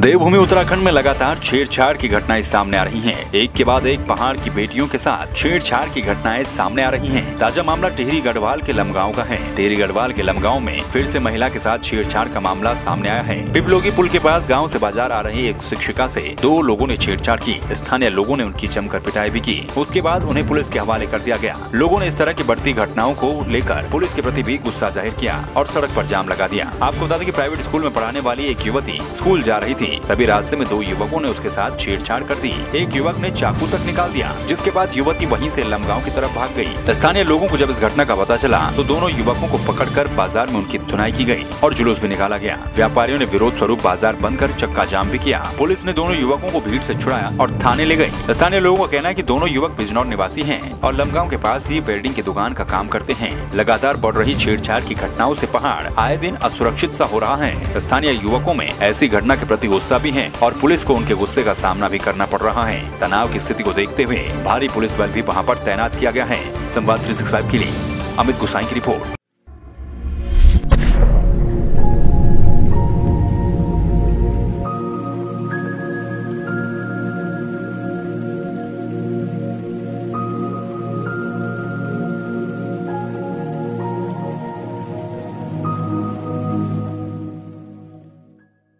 देवभूमि उत्तराखंड में लगातार छेड़छाड़ की घटनाएँ सामने आ रही हैं। एक के बाद एक पहाड़ की बेटियों के साथ छेड़छाड़ की घटनाएँ सामने आ रही हैं। ताज़ा मामला टिहरी गढ़वाल के लमगांव का है। टिहरी गढ़वाल के लमगांव में फिर से महिला के साथ छेड़छाड़ का मामला सामने आया है। पिपलोगी पुल के पास गाँव ऐसी बाज़ार आ रही एक शिक्षिका ऐसी दो लोगों ने छेड़छाड़ की। स्थानीय लोगों ने उनकी जमकर पिटाई भी की। उसके बाद उन्हें पुलिस के हवाले कर दिया गया। लोगों ने इस तरह की बढ़ती घटनाओं को लेकर पुलिस के प्रति भी गुस्सा ज़ाहिर किया और सड़क आरोप जाम लगा दिया। आपको बता दें कि प्राइवेट स्कूल में पढ़ाने वाली एक युवती स्कूल जा रही थी। तभी रास्ते में दो युवकों ने उसके साथ छेड़छाड़ कर दी। एक युवक ने चाकू तक निकाल दिया, जिसके बाद युवती वहीं से लमगांव की तरफ़ भाग गई। स्थानीय लोगों को जब इस घटना का पता चला तो दोनों युवकों को पकड़कर बाज़ार में उनकी धुनाई की गई और जुलूस भी निकाला गया। व्यापारियों ने विरोध स्वरूप बाज़ार बंद कर चक्का जाम भी किया। पुलिस ने दोनों युवकों को भीड़ से छुड़ाया और थाने ले गई। स्थानीय लोगों का कहना है कि दोनों युवक बिजनौर निवासी हैं और लमगांव के पास ही वेल्डिंग की दुकान का काम करते हैं। लगातार बढ़ रही छेड़छाड़ की घटनाओं से पहाड़ आए दिन असुरक्षित सा हो रहा है। स्थानीय युवकों में ऐसी घटना के प्रति गुस्सा भी है और पुलिस को उनके गुस्से का सामना भी करना पड़ रहा है। तनाव की स्थिति को देखते हुए भारी पुलिस बल भी वहाँ आरोप तैनात किया गया है। संवाद थ्री के लिए अमित गुसाई की रिपोर्ट।